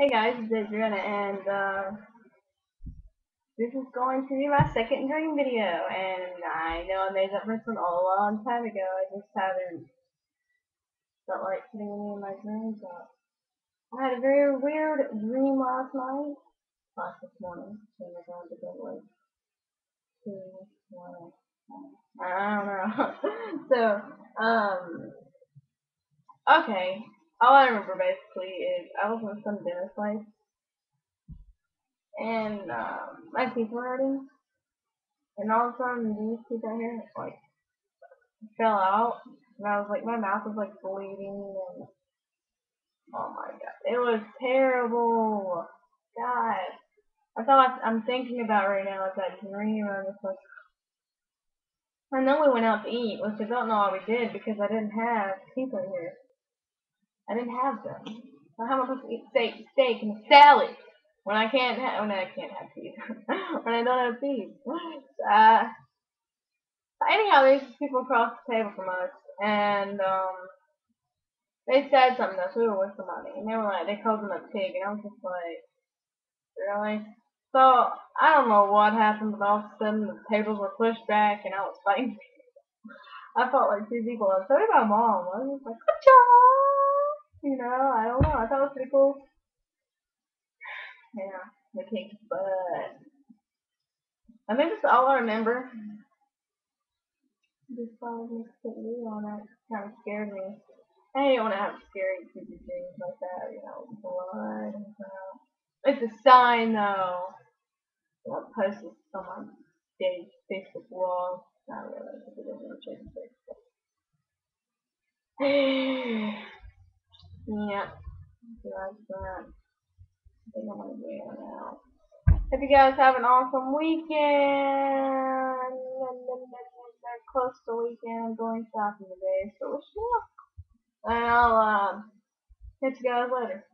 Hey guys, it's Adrianna, and uh, this is going to be my second dream video, and I know I made that first one a long time ago, I just haven't felt like putting any of my dreams up. I had a very weird dream last night, last this morning, so I going to bed like 2, 1, I don't know. so, um, okay, all I remember basically is I was in some dentist place and um, my teeth were hurting, and all of a sudden these teeth right here like fell out, and I was like, my mouth was like bleeding, and oh my god, it was terrible. God, that's all I'm thinking about right now is that dream. I was like, and then we went out to eat, which I don't know why we did because I didn't have teeth right here. I didn't have them. So how am I supposed to eat steak, steak and salad? when I can't ha- when I can't have teeth when I don't have teeth. Uh, anyhow, there's people across the table from us, and um, they said something to. We were with somebody, and they were like, they called him a pig, and I was just like, really? So I don't know what happened, but all of a sudden the tables were pushed back, and I was fighting. I felt like two people. And so did my mom. I was like, you know, I don't know. I thought it was pretty cool. Yeah, the kicked butt. I think that's all I remember. This song makes it on it. Kind of scared me. I hate want to have scary creepy things like that, you know, blood and stuff. It's a sign though. I'll post this on my stage Facebook wall. Not really, I don't want to. Yeah. I think I'm gonna go now. Hope you guys have an awesome weekend. Close to weekend. I'm going shopping today, so wish me luck. And I'll uh, catch you guys later.